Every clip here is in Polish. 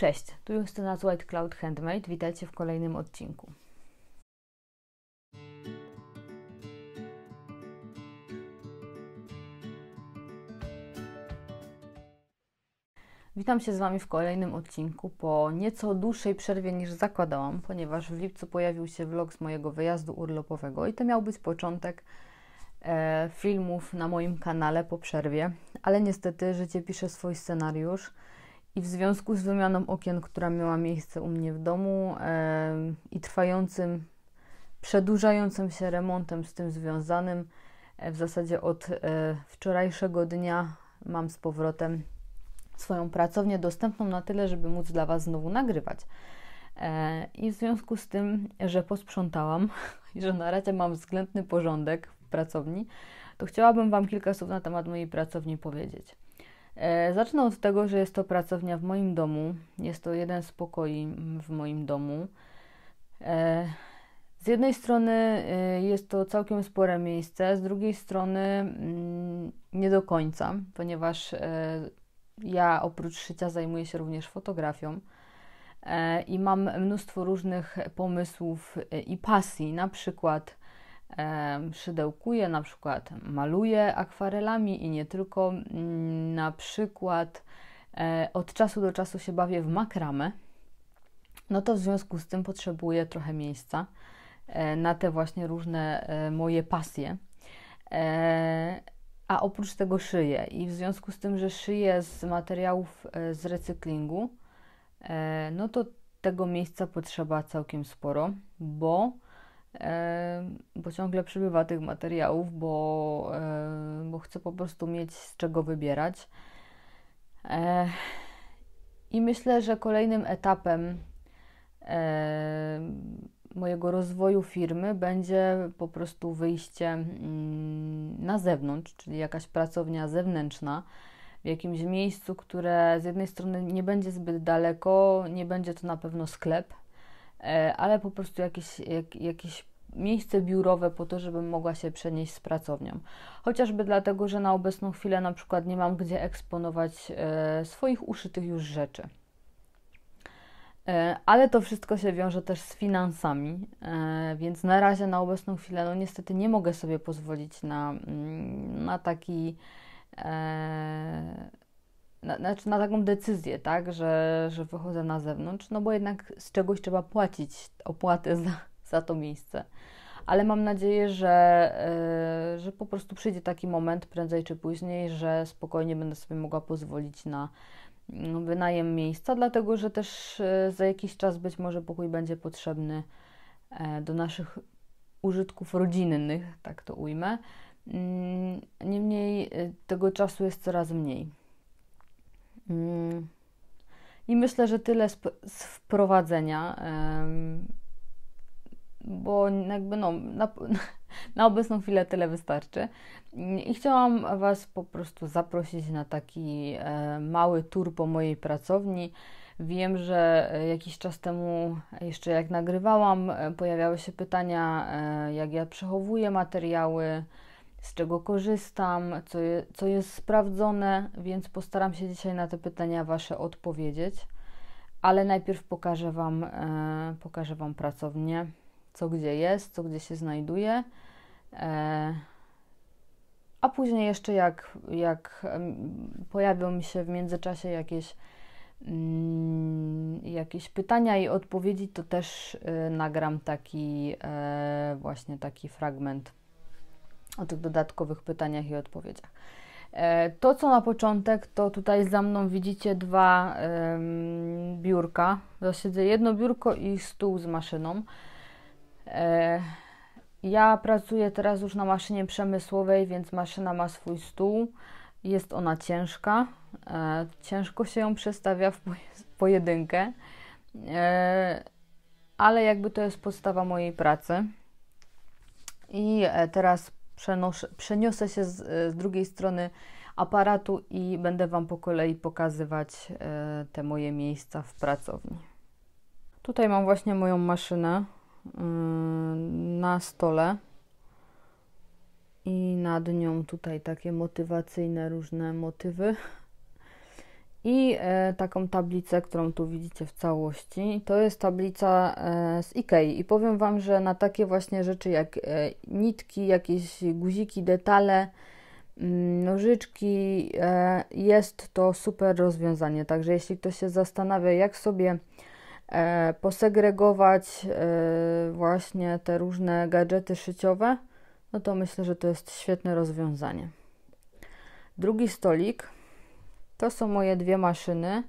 Cześć, tu Justyna z White Cloud Handmade. Witajcie w kolejnym odcinku. Witam się z Wami w kolejnym odcinku po nieco dłuższej przerwie niż zakładałam, ponieważ w lipcu pojawił się vlog z mojego wyjazdu urlopowego i to miał być początek e, filmów na moim kanale po przerwie, ale niestety życie pisze swój scenariusz i w związku z wymianą okien, która miała miejsce u mnie w domu e, i trwającym, przedłużającym się remontem z tym związanym, e, w zasadzie od e, wczorajszego dnia mam z powrotem swoją pracownię dostępną na tyle, żeby móc dla Was znowu nagrywać. E, I w związku z tym, że posprzątałam i że na razie mam względny porządek w pracowni, to chciałabym Wam kilka słów na temat mojej pracowni powiedzieć. E, zacznę od tego, że jest to pracownia w moim domu. Jest to jeden z pokoi w moim domu. E, z jednej strony jest to całkiem spore miejsce, z drugiej strony mm, nie do końca, ponieważ ja oprócz szycia zajmuję się również fotografią e, i mam mnóstwo różnych pomysłów e, i pasji. Na przykład e, szydełkuję, na przykład maluję akwarelami i nie tylko. Mm, na przykład od czasu do czasu się bawię w makramę. No to w związku z tym potrzebuję trochę miejsca na te właśnie różne moje pasje a oprócz tego szyję. I w związku z tym, że szyję z materiałów e, z recyklingu, e, no to tego miejsca potrzeba całkiem sporo, bo, e, bo ciągle przybywa tych materiałów, bo, bo chcę po prostu mieć z czego wybierać. I myślę, że kolejnym etapem mojego rozwoju firmy będzie po prostu wyjście mm, na zewnątrz, czyli jakaś pracownia zewnętrzna w jakimś miejscu, które z jednej strony nie będzie zbyt daleko, nie będzie to na pewno sklep, ale po prostu jakieś, jak, jakieś miejsce biurowe po to, żebym mogła się przenieść z pracownią. Chociażby dlatego, że na obecną chwilę na przykład nie mam gdzie eksponować e, swoich uszytych już rzeczy. E, ale to wszystko się wiąże też z finansami, e, więc na razie na obecną chwilę no niestety nie mogę sobie pozwolić na, mm, na taki e, na, znaczy na taką decyzję, tak, że, że wychodzę na zewnątrz, no bo jednak z czegoś trzeba płacić opłatę za, za to miejsce. Ale mam nadzieję, że, że po prostu przyjdzie taki moment prędzej czy później, że spokojnie będę sobie mogła pozwolić na, wynajem miejsca, dlatego że też e, za jakiś czas być może pokój będzie potrzebny e, do naszych użytków rodzinnych, tak to ujmę. Mm, niemniej tego czasu jest coraz mniej. Mm. I myślę, że tyle z wprowadzenia bo jakby no, na, na obecną chwilę tyle wystarczy. I chciałam Was po prostu zaprosić na taki mały tour po mojej pracowni. Wiem, że jakiś czas temu, jeszcze jak nagrywałam, pojawiały się pytania, e, jak ja przechowuję materiały, z czego korzystam, co, je, co jest sprawdzone, więc postaram się dzisiaj na te pytania Wasze odpowiedzieć. Ale najpierw pokażę Wam, e, pokażę wam pracownię co gdzie jest, co gdzie się znajduje. E, a później jeszcze jak, jak pojawią mi się w międzyczasie jakieś, mm, jakieś pytania i odpowiedzi, to też e, nagram taki e, właśnie taki fragment o tych dodatkowych pytaniach i odpowiedziach. To, co na początek, to tutaj za mną widzicie dwa biurka. Zasiedzę jedno biurko i stół z maszyną. E, ja pracuję teraz już na maszynie przemysłowej, więc maszyna ma swój stół. Jest ona ciężka. E, ciężko się ją przestawia w pojedynkę, e, ale jakby to jest podstawa mojej pracy. I teraz przenoszę, przeniosę się z, z drugiej strony aparatu i będę Wam po kolei pokazywać te moje miejsca w pracowni. Tutaj mam właśnie moją maszynę na stole i nad nią tutaj takie motywacyjne różne motywy. I e, taką tablicę, którą tu widzicie w całości. To jest tablica e, z Ikei i powiem Wam, że na takie właśnie rzeczy jak e, nitki, jakieś guziki, detale, mm, nożyczki jest to super rozwiązanie. Także jeśli ktoś się zastanawia, jak sobie posegregować właśnie te różne gadżety szyciowe, no to myślę, że to jest świetne rozwiązanie. Drugi stolik to są moje dwie maszyny,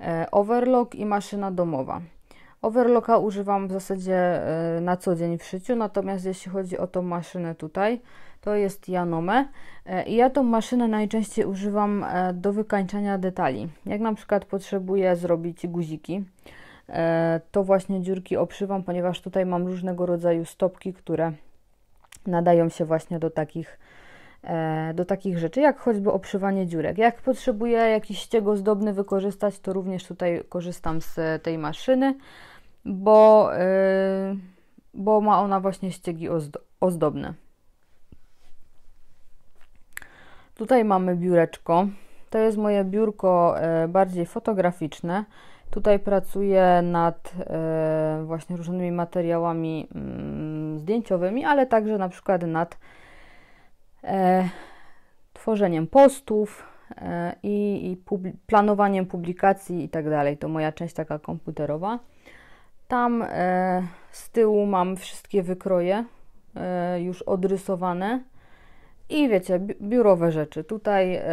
e, Overlock i maszyna domowa. Overlocka używam w zasadzie e, na co dzień w szyciu, natomiast jeśli chodzi o tą maszynę tutaj, to jest Janome e, i ja tą maszynę najczęściej używam do wykańczania detali. Jak na przykład potrzebuję zrobić guziki, to właśnie dziurki obszywam, ponieważ tutaj mam różnego rodzaju stopki, które nadają się właśnie do takich do takich rzeczy, jak choćby obszywanie dziurek. Jak potrzebuję jakiś ścieg ozdobny wykorzystać, to również tutaj korzystam z tej maszyny, bo, yy, bo ma ona właśnie ściegi ozdobne. Tutaj mamy biureczko. To jest moje biurko e, bardziej fotograficzne. Tutaj pracuję nad e, właśnie różnymi materiałami mm, zdjęciowymi, ale także na przykład nad e, tworzeniem postów e, i, i planowaniem publikacji i tak dalej. To moja część taka komputerowa. Tam e, z tyłu mam wszystkie wykroje e, już odrysowane. I wiecie, biurowe rzeczy. Tutaj e,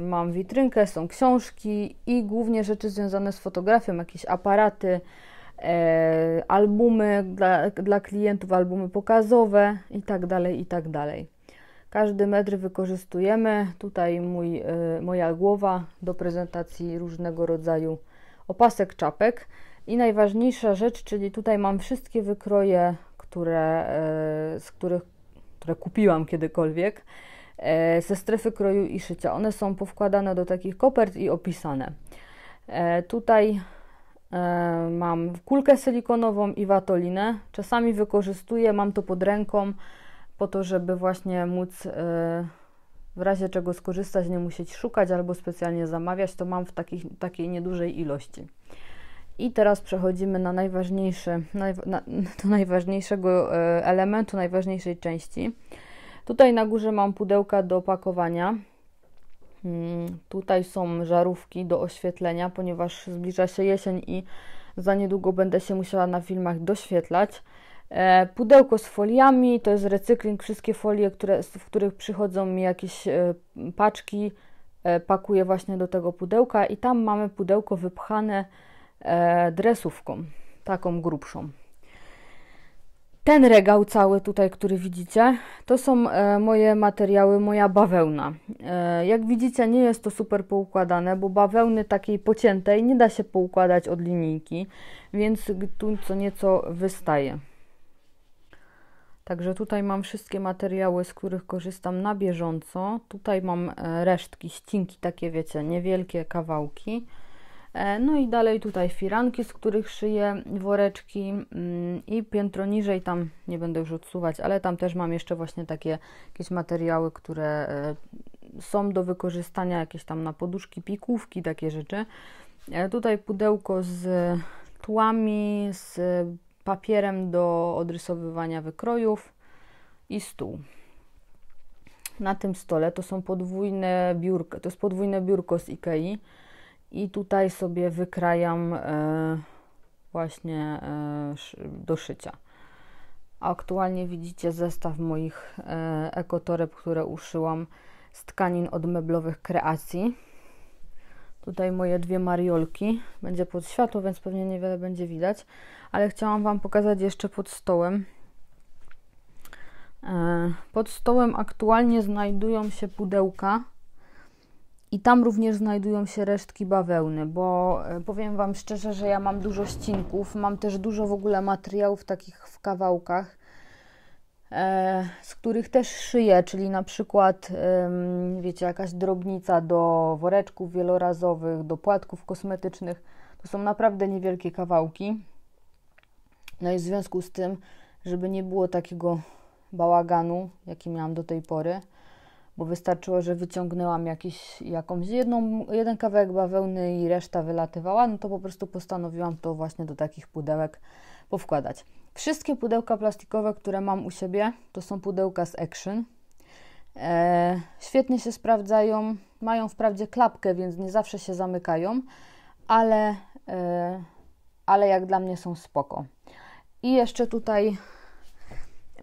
mam witrynkę, są książki i głównie rzeczy związane z fotografią, jakieś aparaty, e, albumy dla, dla klientów, albumy pokazowe i tak dalej, i tak dalej. Każdy metr wykorzystujemy. Tutaj mój, y, moja głowa do prezentacji różnego rodzaju opasek, czapek. I najważniejsza rzecz, czyli tutaj mam wszystkie wykroje, które, y, z których które kupiłam kiedykolwiek, y, ze strefy kroju i szycia. One są powkładane do takich kopert i opisane. Tutaj mam kulkę silikonową i watolinę. Czasami wykorzystuję, mam to pod ręką, po to, żeby właśnie móc e, w razie czego skorzystać, nie musieć szukać albo specjalnie zamawiać, to mam w takich, takiej niedużej ilości. I teraz przechodzimy na najważniejsze, na, do najważniejszego e, elementu, najważniejszej części. Tutaj na górze mam pudełka do opakowania. Hmm, tutaj są żarówki do oświetlenia, ponieważ zbliża się jesień i za niedługo będę się musiała na filmach doświetlać. E, pudełko z foliami, to jest recykling, wszystkie folie, które, w których przychodzą mi jakieś e, paczki, e, pakuję właśnie do tego pudełka i tam mamy pudełko wypchane dresówką, taką grubszą. Ten regał cały tutaj, który widzicie, to są moje materiały, moja bawełna. Jak widzicie, nie jest to super poukładane, bo bawełny takiej pociętej nie da się poukładać od linijki, więc tu co nieco wystaje. Także tutaj mam wszystkie materiały, z których korzystam na bieżąco. Tutaj mam e, resztki, ścinki, takie wiecie, niewielkie kawałki. E, no i dalej tutaj firanki, z których szyję woreczki mm, i piętro niżej, tam nie będę już odsuwać, ale tam też mam jeszcze właśnie takie jakieś materiały, które e, są do wykorzystania, jakieś tam na poduszki, pikówki, takie rzeczy. Tutaj pudełko z tłami, z papierem do odrysowywania wykrojów i stół. Na tym stole to są podwójne biurko, to jest podwójne biurko z Ikei i tutaj sobie wykrajam e, właśnie e, do szycia. Aktualnie widzicie zestaw moich e, ekotoreb, które uszyłam z tkanin od meblowych kreacji. Tutaj moje dwie mariolki. Będzie pod światło, więc pewnie niewiele będzie widać ale chciałam Wam pokazać jeszcze pod stołem. E, pod stołem aktualnie znajdują się pudełka i tam również znajdują się resztki bawełny, bo e, powiem Wam szczerze, że ja mam dużo ścinków, mam też dużo w ogóle materiałów takich w kawałkach, z których też szyję, czyli na przykład, wiecie, jakaś drobnica do woreczków wielorazowych, do płatków kosmetycznych. To są naprawdę niewielkie kawałki. No i w związku z tym, żeby nie było takiego bałaganu, jaki miałam do tej pory, bo wystarczyło, że wyciągnęłam jakiś, jakąś jedną, jeden kawałek bawełny i reszta wylatywała, no to po prostu postanowiłam to właśnie do takich pudełek powkładać. Wszystkie pudełka plastikowe, które mam u siebie, to są pudełka z Action. E, świetnie się sprawdzają, mają wprawdzie klapkę, więc nie zawsze się zamykają, ale, e, ale jak dla mnie są spoko. I jeszcze tutaj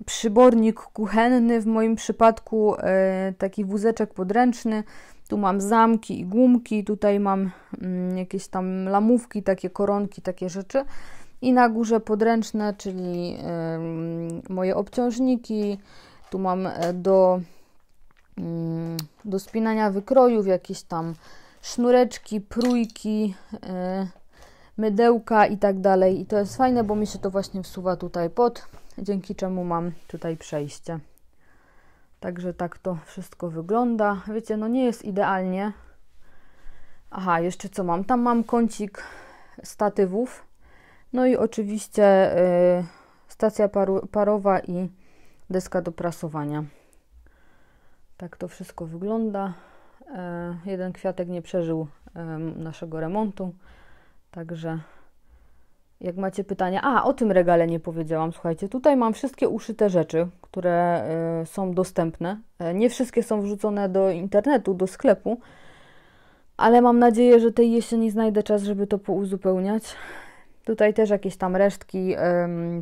przybornik kuchenny, w moim przypadku e, taki wózeczek podręczny. Tu mam zamki i gumki, tutaj mam mm, jakieś tam lamówki, takie koronki, takie rzeczy. I na górze podręczne, czyli moje obciążniki. Tu mam e, do, mm, do spinania wykrojów jakieś tam sznureczki, prójki, e, mydełka i tak dalej. I to jest fajne, bo mi się to właśnie wsuwa tutaj pod, dzięki czemu mam tutaj przejście. Także tak to wszystko wygląda. Wiecie, no nie jest idealnie. Aha, jeszcze co mam? Tam mam kącik statywów. No i oczywiście y, stacja paru, parowa i deska do prasowania. Tak to wszystko wygląda. E, jeden kwiatek nie przeżył e, naszego remontu, także jak macie pytania, a o tym regale nie powiedziałam, słuchajcie, tutaj mam wszystkie uszyte rzeczy, które e, są dostępne. Nie wszystkie są wrzucone do internetu, do sklepu, ale mam nadzieję, że tej jesieni znajdę czas, żeby to pouzupełniać. Tutaj też jakieś tam resztki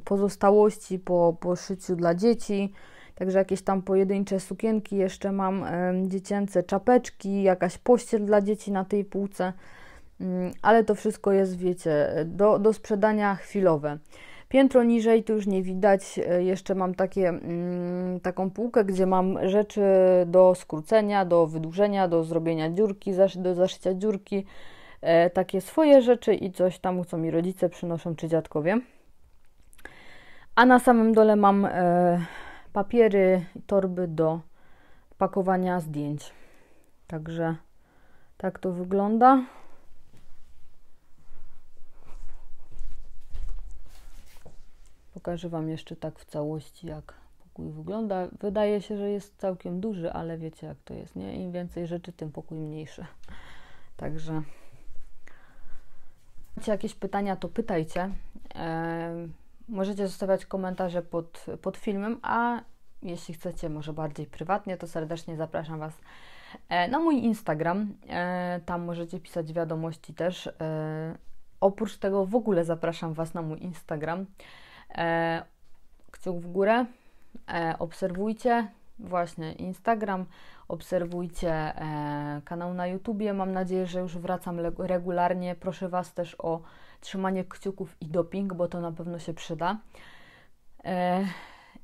pozostałości po, po szyciu dla dzieci. Także jakieś tam pojedyncze sukienki jeszcze mam, dziecięce czapeczki, jakaś pościel dla dzieci na tej półce. Mm, ale to wszystko jest, wiecie, do, do sprzedania chwilowe. Piętro niżej tu już nie widać. E, jeszcze mam takie, mm, taką półkę, gdzie mam rzeczy do skrócenia, do wydłużenia, do zrobienia dziurki, do zaszycia dziurki takie swoje rzeczy i coś tam, co mi rodzice przynoszą czy dziadkowie. A na samym dole mam e, papiery, torby do pakowania zdjęć. Także tak to wygląda. Pokażę Wam jeszcze tak w całości, jak pokój wygląda. Wydaje się, że jest całkiem duży, ale wiecie jak to jest, nie? Im więcej rzeczy, tym pokój mniejszy. Także macie jakieś pytania, to pytajcie. możecie zostawiać komentarze pod, pod filmem, a jeśli chcecie może bardziej prywatnie, to serdecznie zapraszam Was e, na mój Instagram. E, tam możecie pisać wiadomości też. E, oprócz tego w ogóle zapraszam Was na mój Instagram. Kciuk w górę. Obserwujcie właśnie Instagram, obserwujcie e, kanał na YouTubie. Mam nadzieję, że już wracam regularnie. Proszę Was też o trzymanie kciuków i doping, bo to na pewno się przyda. E,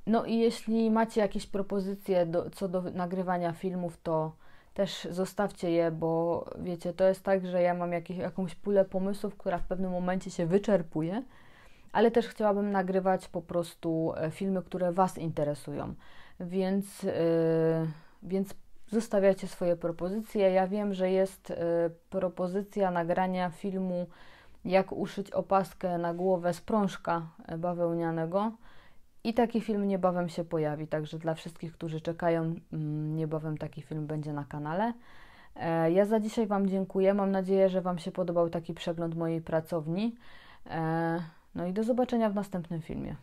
no i jeśli macie jakieś propozycje do, co do nagrywania filmów, to też zostawcie je, bo wiecie, to jest tak, że ja mam jakąś pulę pomysłów, która w pewnym momencie się wyczerpuje, ale też chciałabym nagrywać po prostu e, filmy, które Was interesują. Więc, yy, więc zostawiacie swoje propozycje. Ja wiem, że jest yy, propozycja nagrania filmu, jak uszyć opaskę na głowę z prążka bawełnianego. I taki film niebawem się pojawi, także dla wszystkich, którzy czekają, mm, niebawem taki film będzie na kanale. E, ja za dzisiaj Wam dziękuję. Mam nadzieję, że Wam się podobał taki przegląd mojej pracowni. E, no i do zobaczenia w następnym filmie.